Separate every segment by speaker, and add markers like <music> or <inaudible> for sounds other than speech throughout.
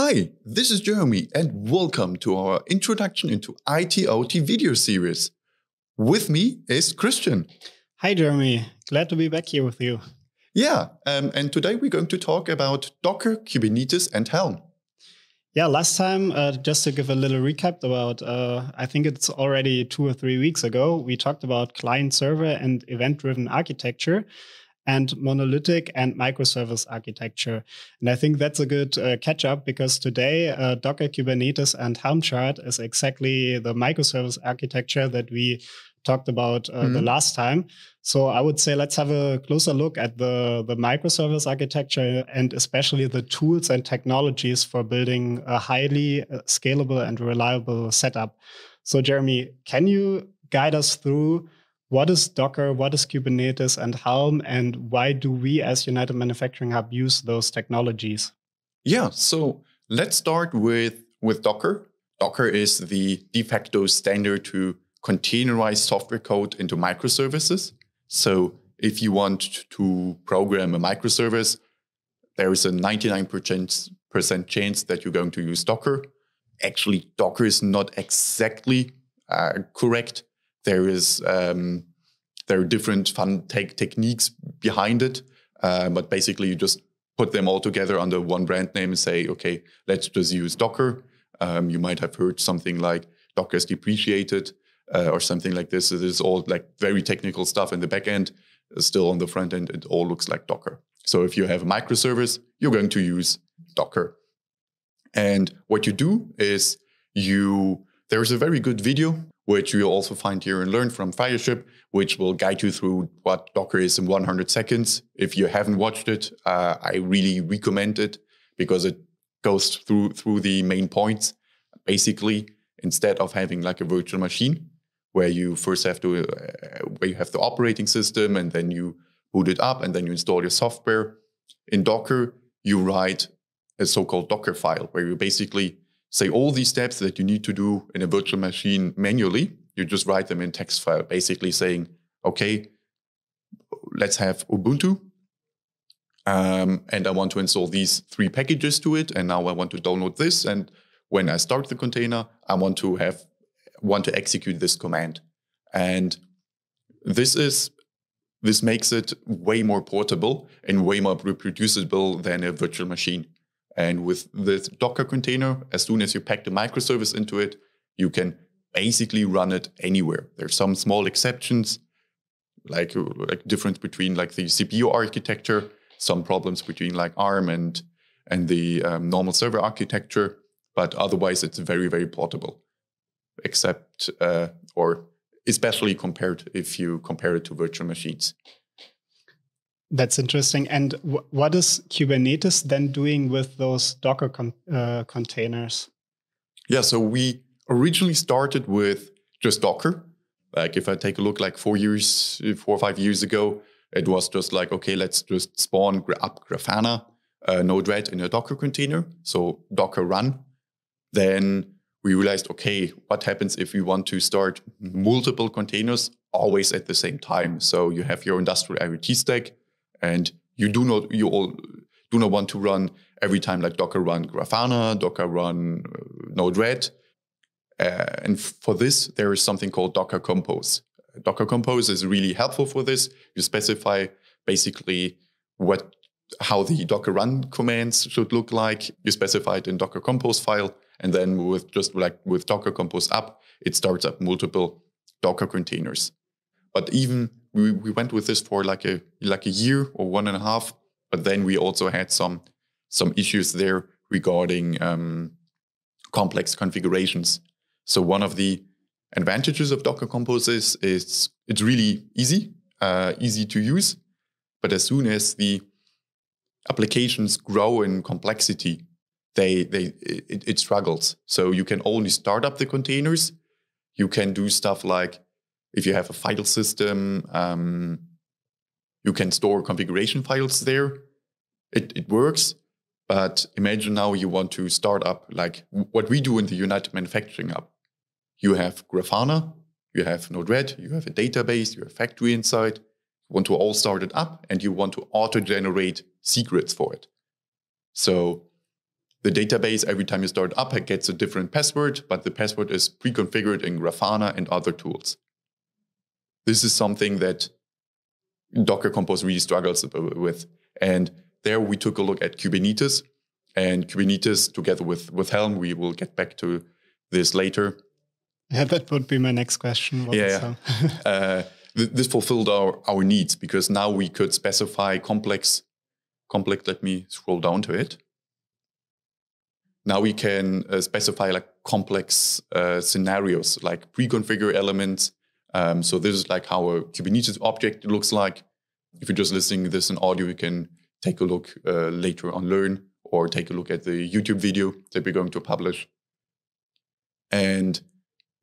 Speaker 1: Hi, this is Jeremy, and welcome to our introduction into IT/OT video series. With me is Christian.
Speaker 2: Hi, Jeremy. Glad to be back here with you.
Speaker 1: Yeah, um, and today we're going to talk about Docker, Kubernetes, and Helm.
Speaker 2: Yeah, last time, uh, just to give a little recap about, uh, I think it's already two or three weeks ago, we talked about client server and event driven architecture and monolithic and microservice architecture. And I think that's a good uh, catch up because today uh, Docker, Kubernetes, and Helm chart is exactly the microservice architecture that we talked about uh, mm-hmm. the last time. So I would say let's have a closer look at the, the microservice architecture and especially the tools and technologies for building a highly uh, scalable and reliable setup. So Jeremy, can you guide us through what is Docker, what is Kubernetes and Helm, and why do we as United Manufacturing Hub use those technologies?
Speaker 1: Yeah, so let's start with, with Docker. Docker is the de facto standard to containerize software code into microservices. So if you want to program a microservice, there is a 99% chance that you're going to use Docker. Actually, Docker is not exactly uh, correct. There is um, there are different fun te- techniques behind it, uh, but basically you just put them all together under one brand name and say, okay, let's just use Docker. Um, you might have heard something like Docker is depreciated uh, or something like this. It is all like very technical stuff in the back end. Still on the front end, it all looks like Docker. So if you have a microservice, you're going to use Docker. And what you do is you there's a very good video which you'll also find here and learn from Fireship, which will guide you through what Docker is in 100 seconds. If you haven't watched it, uh, I really recommend it because it goes through through the main points. Basically, instead of having like a virtual machine, where you first have to uh, where you have the operating system and then you boot it up and then you install your software in docker you write a so-called docker file where you basically say all these steps that you need to do in a virtual machine manually you just write them in text file basically saying okay let's have ubuntu um, and i want to install these three packages to it and now i want to download this and when i start the container i want to have want to execute this command. And this is this makes it way more portable and way more reproducible than a virtual machine. And with the Docker container, as soon as you pack the microservice into it, you can basically run it anywhere. There's some small exceptions, like like difference between like the CPU architecture, some problems between like ARM and and the um, normal server architecture, but otherwise it's very very portable except uh, or especially compared if you compare it to virtual machines.
Speaker 2: That's interesting. And what is Kubernetes then doing with those Docker uh, containers?
Speaker 1: Yeah, so we originally started with just Docker. Like if I take a look, like four years, four or five years ago, it was just like, okay, let's just spawn up Grafana, uh, Node-RED in a Docker container. So Docker run. Then we realized, okay, what happens if we want to start multiple containers always at the same time? So you have your industrial IoT stack, and you do not you all do not want to run every time like Docker run Grafana, Docker run uh, Node-RED. Uh, and for this, there is something called Docker Compose. Docker Compose is really helpful for this. You specify basically what how the Docker run commands should look like. You specify it in Docker Compose file, and then with just like with Docker Compose up, it starts up multiple Docker containers. But even we, we went with this for like a like a year or one and a half. But then we also had some some issues there regarding um, complex configurations. So one of the advantages of Docker Compose is, it's really easy, uh, easy to use. But as soon as the applications grow in complexity, they they it, it struggles. So you can only start up the containers. You can do stuff like if you have a file system, um, you can store configuration files there. It it works, but imagine now you want to start up like what we do in the United Manufacturing Hub. You have Grafana, you have Node-RED, you have a database, you have factoryinsight. You want to all start it up, and you want to auto generate secrets for it. So the database, every time you start up, it gets a different password, but the password is pre-configured in Grafana and other tools. This is something that Docker Compose really struggles with. And there we took a look at Kubernetes and Kubernetes together with, with Helm. We will get back to this later.
Speaker 2: Yeah, that would be my next question.
Speaker 1: Yeah. <laughs> uh, th this fulfilled our, our needs because now we could specify complex, complex, let me scroll down to it. Now we can uh, specify like complex uh, scenarios, like pre-configure elements. Um, so this is like how a Kubernetes object looks like. If you're just listening this in audio, you can take a look uh, later on Learn or take a look at the YouTube video that we're going to publish. And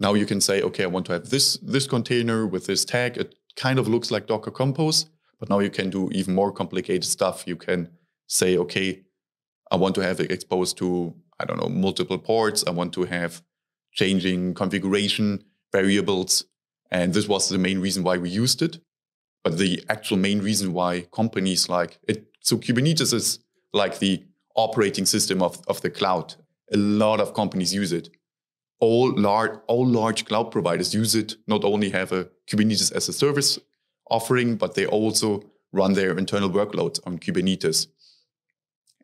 Speaker 1: now you can say, okay, I want to have this, this container with this tag. It kind of looks like Docker Compose, but now you can do even more complicated stuff. You can say, okay, I want to have it exposed to, I don't know, multiple ports. I want to have changing configuration variables. And this was the main reason why we used it. But the actual main reason why companies like it, so Kubernetes is like the operating system of, of the cloud. A lot of companies use it. All large, all large cloud providers use it, not only have a Kubernetes as a service offering, but they also run their internal workloads on Kubernetes.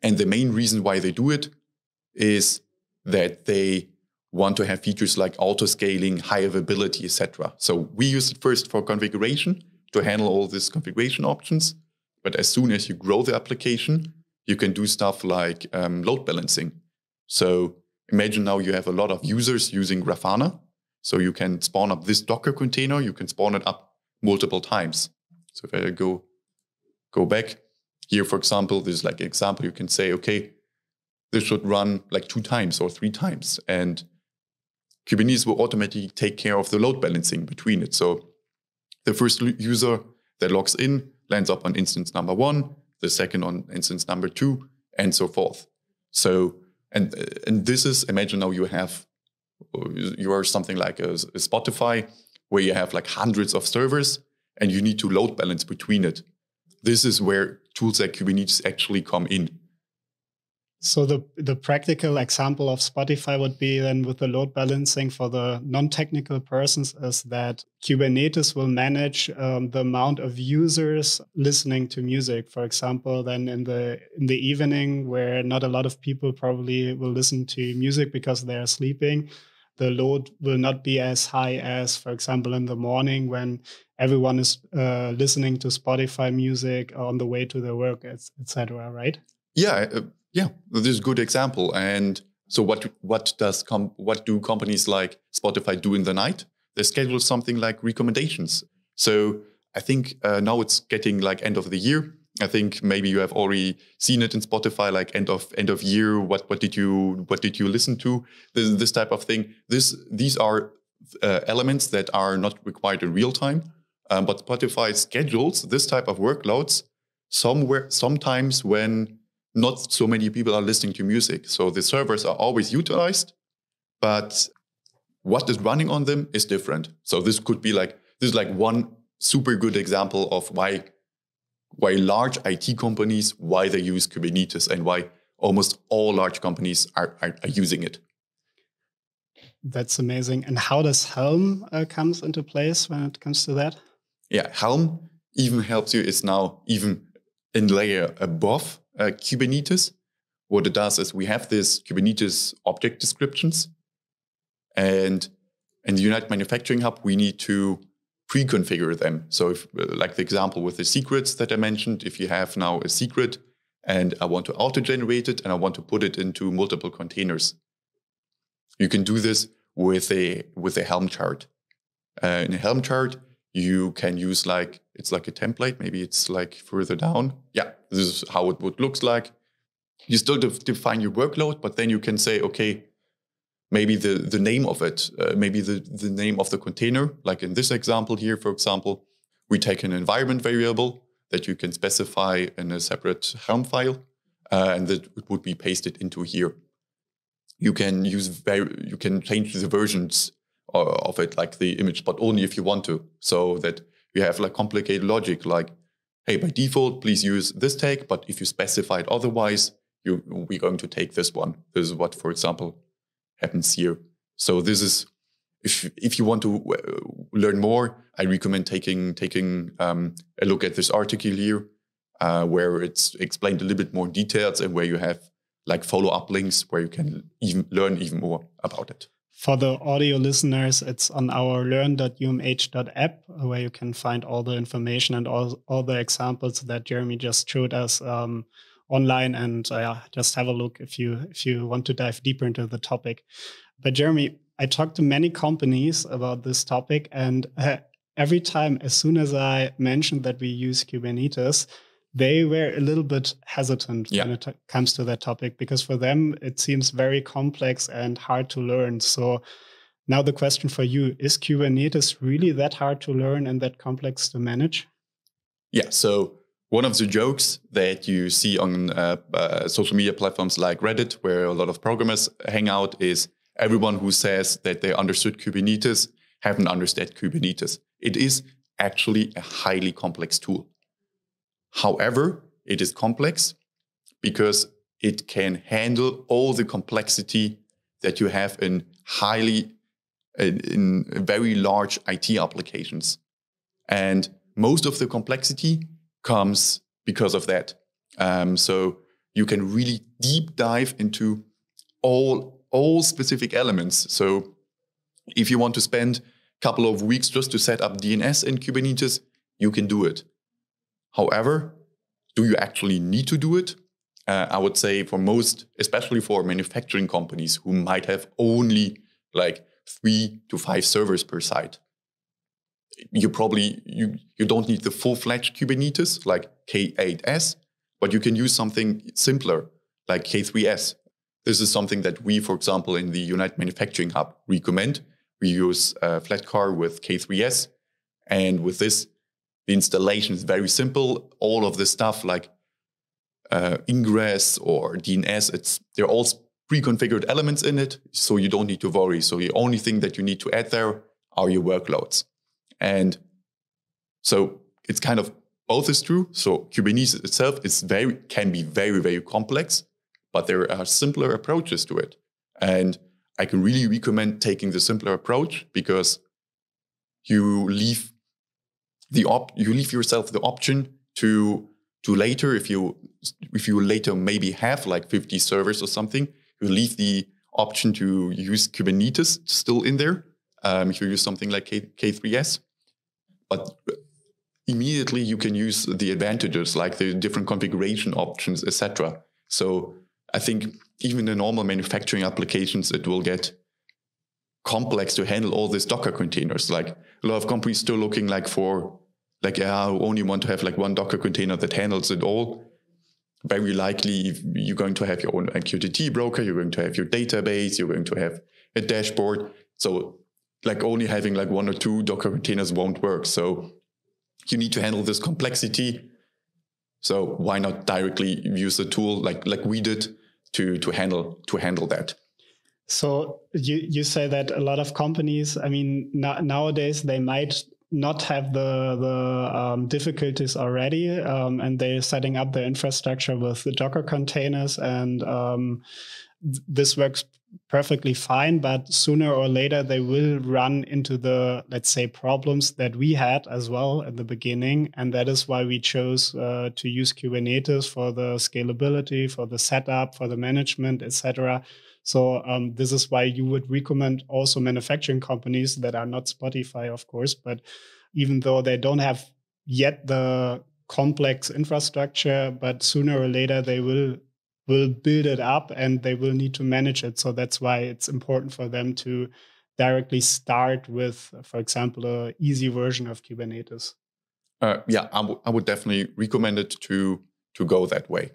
Speaker 1: And the main reason why they do it is that they want to have features like auto scaling, high availability, etc. So we use it first for configuration to handle all these configuration options. But as soon as you grow the application, you can do stuff like um, load balancing. So imagine now you have a lot of users using Grafana. So you can spawn up this Docker container, you can spawn it up multiple times. So if I go, go back here, for example, there's like an example, you can say, okay, this should run like two times or three times. And Kubernetes will automatically take care of the load balancing between it. So the first user that logs in lands up on instance number one, the second on instance number two, and so forth. So, and and this is imagine now you have you are something like a, a Spotify where you have like hundreds of servers and you need to load balance between it. This is where tools like Kubernetes actually come in.
Speaker 2: So the the practical example of Spotify would be then with the load balancing for the non-technical persons is that Kubernetes will manage um, the amount of users listening to music. For example, then in the in the evening where not a lot of people probably will listen to music because they are sleeping, the load will not be as high as, for example, in the morning when everyone is uh, listening to Spotify music on the way to their work, etc. Right?
Speaker 1: Yeah. Uh yeah, this is a good example. And so what what does com- what do companies like Spotify do in the night? They schedule something like recommendations. So I think uh, now it's getting like end of the year. I think maybe you have already seen it in Spotify, like end of end of year. What what did you what did you listen to? This this type of thing. This these are uh, elements that are not required in real time, um, but Spotify schedules this type of workloads somewhere sometimes when not so many people are listening to music. So the servers are always utilized, but what is running on them is different. So this could be like this is like one super good example of why why large IT companies why they use Kubernetes and why almost all large companies are, are, are using it.
Speaker 2: That's amazing. And how does Helm uh, comes into place when it comes to that?
Speaker 1: Yeah, Helm even helps you. It's now even in layer above uh, Kubernetes. What it does is we have this Kubernetes object descriptions, and in the United Manufacturing Hub, we need to pre-configure them. So, if, like the example with the secrets that I mentioned, if you have now a secret and I want to auto-generate it and I want to put it into multiple containers, you can do this with a with a Helm chart. Uh, in a Helm chart, you can use like it's like a template maybe it's like further down. Yeah this is how it would looks like. You still define your workload but then you can say okay maybe the the name of it uh, maybe the the name of the container like in this example here for example we take an environment variable that you can specify in a separate helm file uh, and that it would be pasted into here. You can use very you can change the versions of it, like the image, but only if you want to. So that you have like complicated logic, like, hey, by default, please use this tag, but if you specify it otherwise, you we're going to take this one. This is what, for example, happens here. So this is if if you want to uh, learn more, I recommend taking taking um, a look at this article here, uh, where it's explained a little bit more details and where you have like follow up links where you can even learn even more about it.
Speaker 2: For the audio listeners, it's on our learn.umh.app where you can find all the information and all, all the examples that Jeremy just showed us um, online. And uh, just have a look if you if you want to dive deeper into the topic. But Jeremy, I talked to many companies about this topic, and uh, every time, as soon as I mentioned that we use Kubernetes, they were a little bit hesitant yeah. when it comes to that topic because for them it seems very complex and hard to learn. So now the question for you is Kubernetes really that hard to learn and that complex to manage?
Speaker 1: Yeah. So one of the jokes that you see on uh, uh, social media platforms like Reddit, where a lot of programmers hang out, is everyone who says that they understood Kubernetes haven't understood Kubernetes. It is actually a highly complex tool. However, it is complex because it can handle all the complexity that you have in highly in, very large IT applications. And most of the complexity comes because of that. Um, so you can really deep dive into all all specific elements. So if you want to spend a couple of weeks just to set up DNS in Kubernetes, you can do it. However, do you actually need to do it? Uh, I would say for most, especially for manufacturing companies who might have only like three to five servers per site, you probably you you don't need the full-fledged Kubernetes like K8s, but you can use something simpler like K3s. This is something that we, for example, in the United Manufacturing Hub recommend. We use uh, Flatcar with K3s, and with this, the installation is very simple. All of the stuff like uh, ingress or DNS, it's they're all pre-configured elements in it, so you don't need to worry. So the only thing that you need to add there are your workloads, and so it's kind of both is true. So Kubernetes itself is very can be very very complex, but there are simpler approaches to it, and I can really recommend taking the simpler approach because you leave the op you leave yourself the option to to later if you if you later maybe have like 50 servers or something you leave the option to use kubernetes still in there. Um, if you use something like K, k3s but immediately you can use the advantages like the different configuration options etc so i think even the normal manufacturing applications it will get complex to handle all these docker containers. Like a lot of companies still looking like for like yeah, I only want to have like one Docker container that handles it all. Very likely you're going to have your own MQTT broker, you're going to have your database, you're going to have a dashboard. So like only having like one or two Docker containers won't work. So you need to handle this complexity. So why not directly use a tool like like we did to to handle to handle that?
Speaker 2: So you you say that a lot of companies, I mean, nowadays they might not have the the um, difficulties already, um, and they're setting up their infrastructure with the Docker containers, and um, th this works perfectly fine. But sooner or later, they will run into the let's say problems that we had as well at the beginning, and that is why we chose uh, to use Kubernetes for the scalability, for the setup, for the management, etc. So um, this is why you would recommend also manufacturing companies that are not Spotify, of course, but even though they don't have yet the complex infrastructure, but sooner or later they will will build it up and they will need to manage it. So that's why it's important for them to directly start with, for example, a easy version of Kubernetes.
Speaker 1: Uh, yeah, I, I would definitely recommend it to to go that way.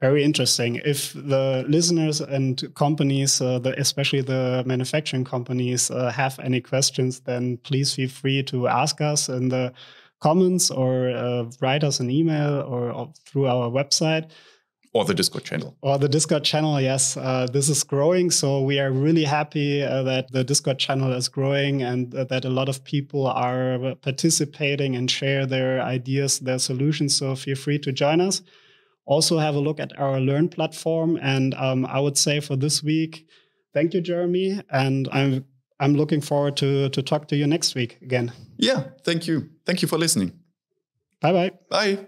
Speaker 2: Very interesting. If the listeners and companies, uh, the, especially the manufacturing companies, uh, have any questions, then please feel free to ask us in the comments or uh, write us an email or, or, through our website.
Speaker 1: Or the Discord channel.
Speaker 2: Or the Discord channel, yes. Uh, this is growing. So we are really happy uh, that the Discord channel is growing and that a lot of people are participating and share their ideas, their solutions. So feel free to join us. Also have a look at our Learn platform. And um, I would say for this week, thank you, Jeremy. And I'm I'm looking forward to to talk to you next week again.
Speaker 1: Yeah, thank you. Thank you for listening.
Speaker 2: Bye bye.
Speaker 1: Bye.